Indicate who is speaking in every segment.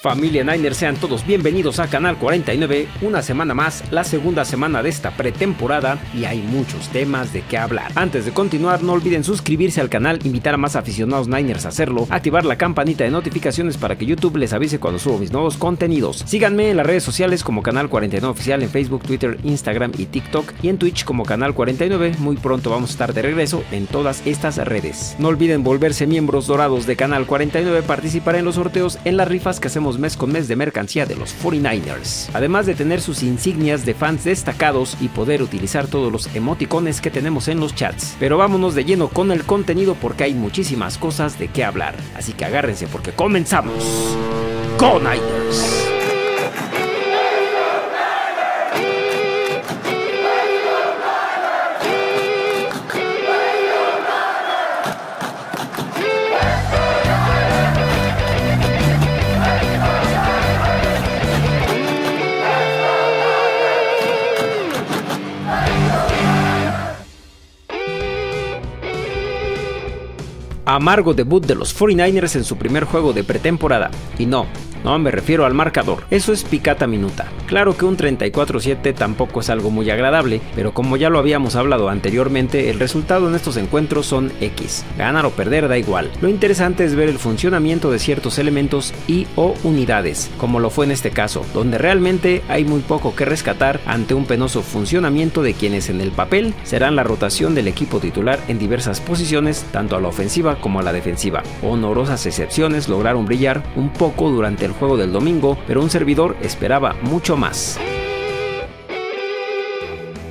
Speaker 1: Familia Niners, sean todos bienvenidos a Canal 49, una semana más, la segunda semana de esta pretemporada y hay muchos temas de qué hablar. Antes de continuar, no olviden suscribirse al canal, invitar a más aficionados Niners a hacerlo, activar la campanita de notificaciones para que YouTube les avise cuando subo mis nuevos contenidos. Síganme en las redes sociales como Canal 49 Oficial en Facebook, Twitter, Instagram y TikTok y en Twitch como Canal 49. Muy pronto vamos a estar de regreso en todas estas redes. No olviden volverse miembros dorados de Canal 49, participar en los sorteos en las rifas que hacemos mes con mes de mercancía de los 49ers. Además de tener sus insignias de fans destacados y poder utilizar todos los emoticones que tenemos en los chats. Pero vámonos de lleno con el contenido porque hay muchísimas cosas de qué hablar. Así que agárrense porque comenzamos. Con Niners. Amargo debut de los 49ers en su primer juego de pretemporada. Y no, no me refiero al marcador, eso es picata minuta. Claro que un 34-7 tampoco es algo muy agradable, pero como ya lo habíamos hablado anteriormente, el resultado en estos encuentros son X. Ganar o perder da igual. Lo interesante es ver el funcionamiento de ciertos elementos y o unidades, como lo fue en este caso, donde realmente hay muy poco que rescatar ante un penoso funcionamiento de quienes en el papel serán la rotación del equipo titular en diversas posiciones, tanto a la ofensiva como a la defensiva. Honorosas excepciones lograron brillar un poco durante el juego del domingo, pero un servidor esperaba mucho más.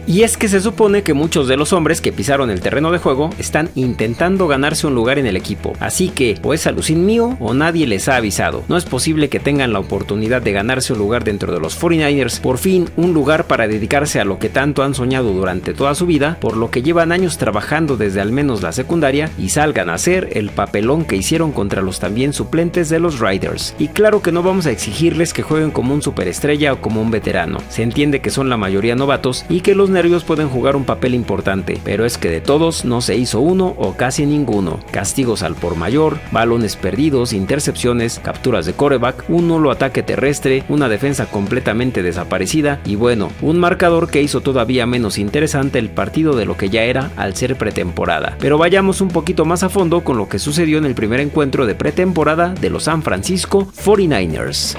Speaker 1: Y es que se supone que muchos de los hombres que pisaron el terreno de juego están intentando ganarse un lugar en el equipo. Así que o es alucin mío o nadie les ha avisado. No es posible que tengan la oportunidad de ganarse un lugar dentro de los 49ers, por fin un lugar para dedicarse a lo que tanto han soñado durante toda su vida, por lo que llevan años trabajando desde al menos la secundaria y salgan a hacer el papelón que hicieron contra los también suplentes de los Riders. Y claro que no vamos a exigirles que jueguen como un superestrella o como un veterano. Se entiende que son la mayoría novatos y que los nervios pueden jugar un papel importante, pero es que de todos no se hizo uno o casi ninguno. Castigos al por mayor, balones perdidos, intercepciones, capturas de coreback, un nulo ataque terrestre, una defensa completamente desaparecida y bueno, un marcador que hizo todavía menos interesante el partido de lo que ya era al ser pretemporada. Pero vayamos un poquito más a fondo con lo que sucedió en el primer encuentro de pretemporada de los San Francisco 49ers.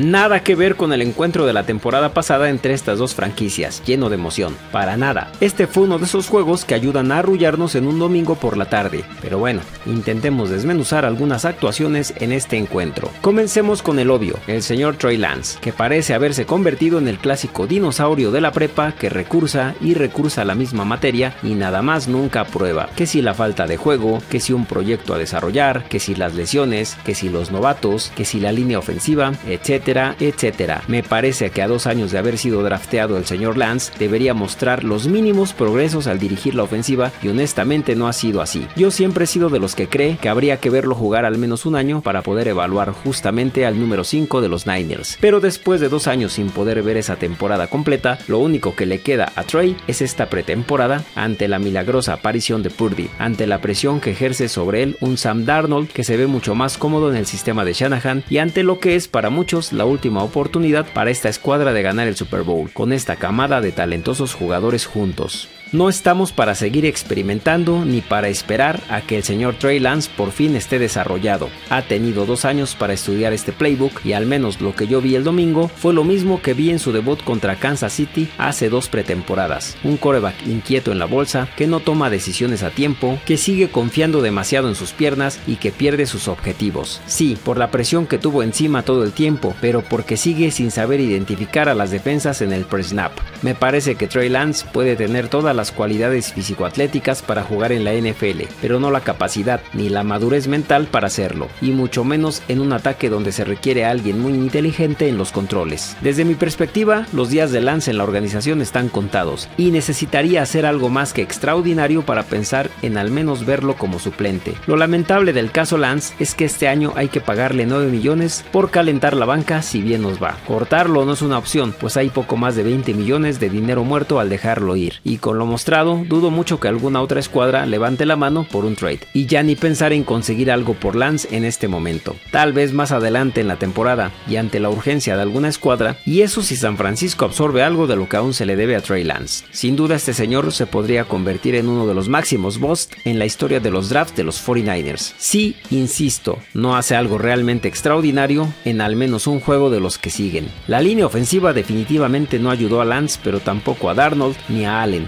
Speaker 1: Nada que ver con el encuentro de la temporada pasada entre estas dos franquicias, lleno de emoción. Para nada. Este fue uno de esos juegos que ayudan a arrullarnos en un domingo por la tarde. Pero bueno, intentemos desmenuzar algunas actuaciones en este encuentro. Comencemos con el obvio, el señor Troy Lance, que parece haberse convertido en el clásico dinosaurio de la prepa que recursa y recursa la misma materia y nada más nunca prueba. Que si la falta de juego, que si un proyecto a desarrollar, que si las lesiones, que si los novatos, que si la línea ofensiva, etc etcétera, Me parece que a dos años de haber sido drafteado el señor Lance, debería mostrar los mínimos progresos al dirigir la ofensiva y honestamente no ha sido así. Yo siempre he sido de los que cree que habría que verlo jugar al menos un año para poder evaluar justamente al número 5 de los Niners. Pero después de dos años sin poder ver esa temporada completa, lo único que le queda a Trey es esta pretemporada ante la milagrosa aparición de Purdy, ante la presión que ejerce sobre él un Sam Darnold que se ve mucho más cómodo en el sistema de Shanahan y ante lo que es para muchos la última oportunidad para esta escuadra de ganar el Super Bowl, con esta camada de talentosos jugadores juntos. No estamos para seguir experimentando ni para esperar a que el señor Trey Lance por fin esté desarrollado. Ha tenido dos años para estudiar este playbook y al menos lo que yo vi el domingo fue lo mismo que vi en su debut contra Kansas City hace dos pretemporadas. Un coreback inquieto en la bolsa, que no toma decisiones a tiempo, que sigue confiando demasiado en sus piernas y que pierde sus objetivos. Sí, por la presión que tuvo encima todo el tiempo, pero porque sigue sin saber identificar a las defensas en el pre-snap. Me parece que Trey Lance puede tener toda la las cualidades físico-atléticas para jugar en la NFL, pero no la capacidad ni la madurez mental para hacerlo, y mucho menos en un ataque donde se requiere alguien muy inteligente en los controles. Desde mi perspectiva, los días de Lance en la organización están contados, y necesitaría hacer algo más que extraordinario para pensar en al menos verlo como suplente. Lo lamentable del caso Lance es que este año hay que pagarle 9 millones por calentar la banca si bien nos va. Cortarlo no es una opción, pues hay poco más de 20 millones de dinero muerto al dejarlo ir, y con lo dudo mucho que alguna otra escuadra levante la mano por un trade, y ya ni pensar en conseguir algo por Lance en este momento. Tal vez más adelante en la temporada y ante la urgencia de alguna escuadra, y eso si San Francisco absorbe algo de lo que aún se le debe a Trey Lance. Sin duda este señor se podría convertir en uno de los máximos bust en la historia de los drafts de los 49ers. Si, insisto, no hace algo realmente extraordinario en al menos un juego de los que siguen. La línea ofensiva definitivamente no ayudó a Lance, pero tampoco a Darnold ni a Allen.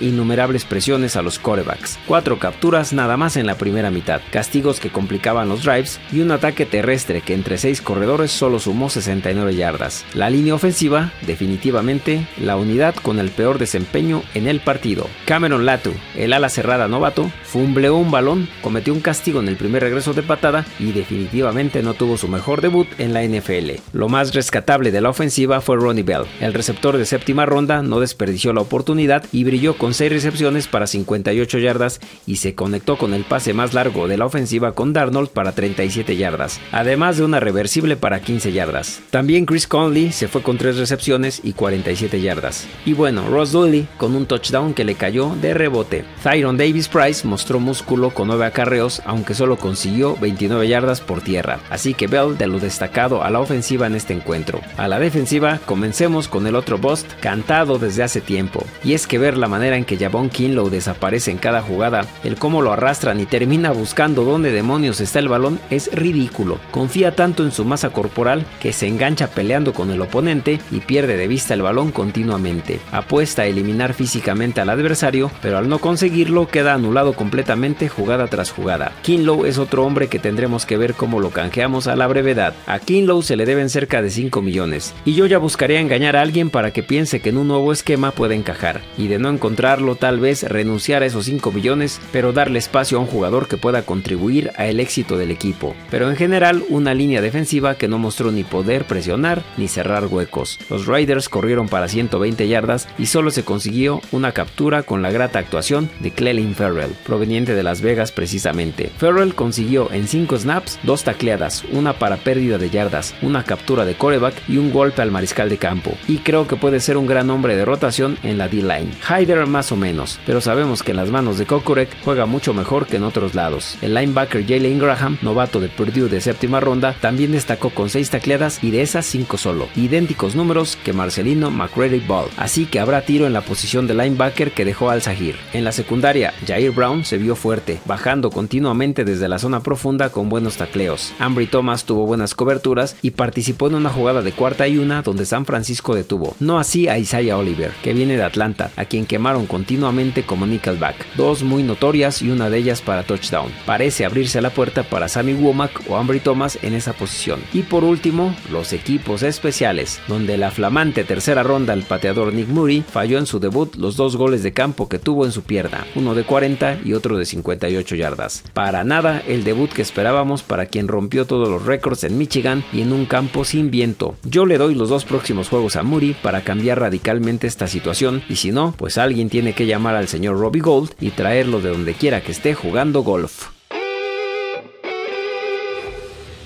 Speaker 1: Innumerables presiones a los corebacks. Cuatro capturas nada más en la primera mitad, castigos que complicaban los drives y un ataque terrestre que entre seis corredores solo sumó 69 yardas. La línea ofensiva, definitivamente, la unidad con el peor desempeño en el partido. Cameron Latu, el ala cerrada novato, fumbleó un balón, cometió un castigo en el primer regreso de patada y definitivamente no tuvo su mejor debut en la NFL. Lo más rescatable de la ofensiva fue Ronnie Bell. El receptor de séptima ronda no desperdició la oportunidad y brilló con 6 recepciones para 58 yardas y se conectó con el pase más largo de la ofensiva con Darnold para 37 yardas, además de una reversible para 15 yardas. También Chris Conley se fue con 3 recepciones y 47 yardas. Y bueno, Ross Dooley con un touchdown que le cayó de rebote. Tyron Davis Price mostró músculo con 9 acarreos, aunque solo consiguió 29 yardas por tierra. Así que Bell de lo destacado a la ofensiva en este encuentro. A la defensiva, comencemos con el otro bust cantado desde hace tiempo. Y es que ver la manera en que Javon Kinlow desaparece en cada jugada, el cómo lo arrastran y termina buscando dónde demonios está el balón es ridículo. Confía tanto en su masa corporal que se engancha peleando con el oponente y pierde de vista el balón continuamente. Apuesta a eliminar físicamente al adversario, pero al no conseguirlo queda anulado completamente jugada tras jugada. Kinlow es otro hombre que tendremos que ver cómo lo canjeamos a la brevedad. A Kinlow se le deben cerca de 5 millones, y yo ya buscaría engañar a alguien para que piense que en un nuevo esquema puede encajar, y de no encontrarlo tal vez renunciar a esos 5 millones, pero darle espacio a un jugador que pueda contribuir a el éxito del equipo. Pero en general una línea defensiva que no mostró ni poder presionar ni cerrar huecos. Los Raiders corrieron para 120 yardas y solo se consiguió una captura con la grata actuación de Clelin Ferrell, proveniente de Las Vegas precisamente. Ferrell consiguió en 5 snaps dos tacleadas, una para pérdida de yardas, una captura de coreback y un golpe al mariscal de campo. Y creo que puede ser un gran hombre de rotación en la D-line. Hyder más o menos, pero sabemos que en las manos de Kokurek juega mucho mejor que en otros lados. El linebacker Jalen Graham, novato de Purdue de séptima ronda, también destacó con 6 tacleadas y de esas 5 solo, idénticos números que Marcelino McCready Ball. Así que habrá tiro en la posición de linebacker que dejó al Zahir. En la secundaria, Jair Brown se vio fuerte, bajando continuamente desde la zona profunda con buenos tacleos. Ambry Thomas tuvo buenas coberturas y participó en una jugada de cuarta y una donde San Francisco detuvo. No así a Isaiah Oliver, que viene de Atlanta, a quien quemaron continuamente como nickelback. Dos muy notorias y una de ellas para touchdown. Parece abrirse la puerta para Sammy Womack o Ambry Thomas en esa posición. Y por último, los equipos especiales, donde la flamante tercera ronda el pateador Nick Murray falló en su debut los dos goles de campo que tuvo en su pierna, uno de 40 y otro de 58 yardas. Para nada el debut que esperábamos para quien rompió todos los récords en Michigan y en un campo sin viento. Yo le doy los dos próximos juegos a Murray para cambiar radicalmente esta situación y si no, pues alguien tiene que llamar al señor Robbie Gold y traerlo de donde quiera que esté jugando golf.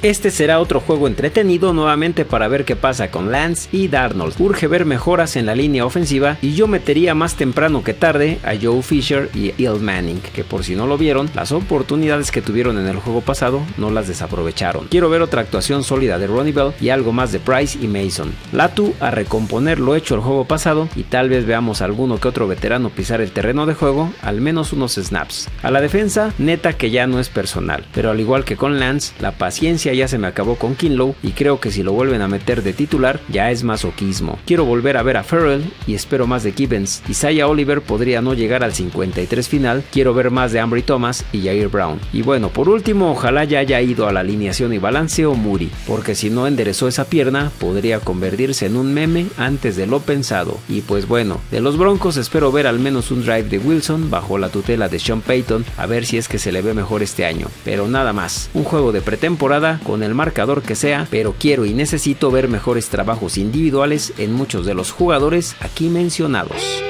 Speaker 1: Este será otro juego entretenido nuevamente para ver qué pasa con Lance y Darnold. Urge ver mejoras en la línea ofensiva y yo metería más temprano que tarde a Joe Fisher y Il Manning, que por si no lo vieron, las oportunidades que tuvieron en el juego pasado no las desaprovecharon. Quiero ver otra actuación sólida de Ronnie Bell y algo más de Price y Mason. Latu a recomponer lo hecho el juego pasado y tal vez veamos alguno que otro veterano pisar el terreno de juego, al menos unos snaps. A la defensa, neta que ya no es personal, pero al igual que con Lance, la paciencia ya se me acabó con Kinlow y creo que si lo vuelven a meter de titular ya es masoquismo. Quiero volver a ver a Farrell y espero más de Gibbons. Isaiah Oliver podría no llegar al 53 final, quiero ver más de Ambry Thomas y Jair Brown. Y bueno, por último, ojalá ya haya ido a la alineación y balanceo Muri, porque si no enderezó esa pierna, podría convertirse en un meme antes de lo pensado. Y pues bueno, de los Broncos espero ver al menos un drive de Wilson bajo la tutela de Sean Payton, a ver si es que se le ve mejor este año. Pero nada más, un juego de pretemporada con el marcador que sea, pero quiero y necesito ver mejores trabajos individuales en muchos de los jugadores aquí mencionados.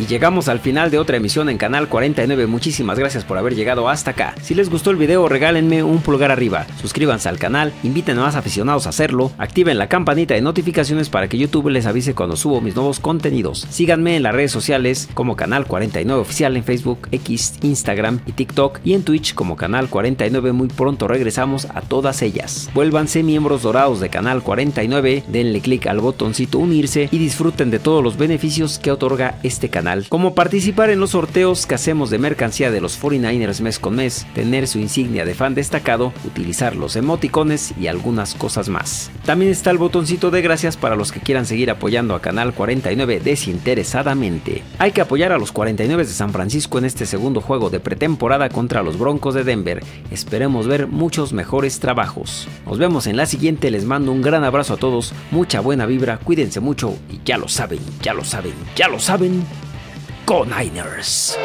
Speaker 1: Y llegamos al final de otra emisión en Canal 49. Muchísimas gracias por haber llegado hasta acá. Si les gustó el video, regálenme un pulgar arriba. Suscríbanse al canal, inviten a más aficionados a hacerlo, activen la campanita de notificaciones para que YouTube les avise cuando subo mis nuevos contenidos. Síganme en las redes sociales como Canal 49 Oficial en Facebook, X, Instagram y TikTok y en Twitch como Canal 49. Muy pronto regresamos a todas ellas. Vuélvanse miembros dorados de Canal 49, denle click al botoncito unirse y disfruten de todos los beneficios que otorga este canal, como participar en los sorteos que hacemos de mercancía de los 49ers mes con mes, tener su insignia de fan destacado, utilizar los emoticones y algunas cosas más. También está el botoncito de gracias para los que quieran seguir apoyando a Canal 49 desinteresadamente. Hay que apoyar a los 49 de San Francisco en este segundo juego de pretemporada contra los Broncos de Denver. Esperemos ver muchos mejores trabajos. Nos vemos en la siguiente, les mando un gran abrazo a todos, mucha buena vibra, cuídense mucho y ya lo saben, ya lo saben, ya lo saben. Go Niners.